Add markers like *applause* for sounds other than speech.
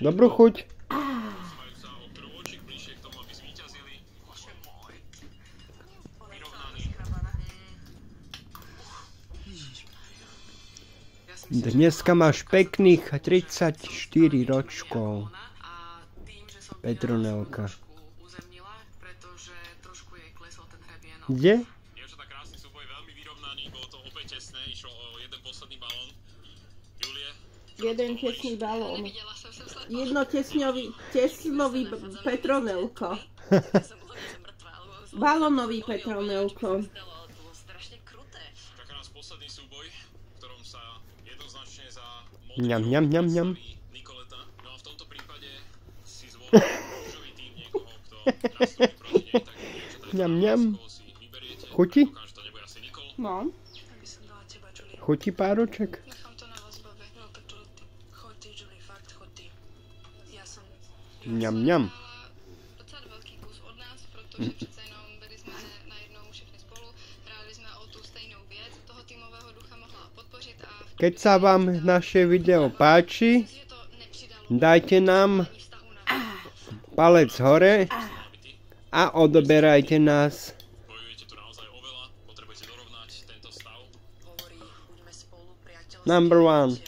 Dobrú chuť. Dneska máš pekných 34 ročkov. A tým, že som Petronelka. trošku uzemnila, pretože trošku jej klesol ten hrebienok. Kde? Dievčatá krásny súboj, veľmi vyrovnaný, bolo to opäť tesné, išlo o jeden posledný balón. Julie, Jeden tesný balón. Jedno tesňový, tesnový Petronelko. *laughs* Balónový Petronelko. Ňam, ňam, ňam, ňam. Nikoleta. No a v tomto prípade si zvolí rúžový tým niekoho, kto nastúpi proti nej, tak dievčatá je Ňam, ňam. koho si vyberiete. Chuti? Ňam, ňam. docela veľký kus od nás, pretože přece jenom byli jsme najednou všichni spolu, hráli jsme o tu stejnou věc, toho týmového ducha mohla podpořit a Keď sa vám naše video páči, dajte nám palec hore a odoberajte nás. Number one.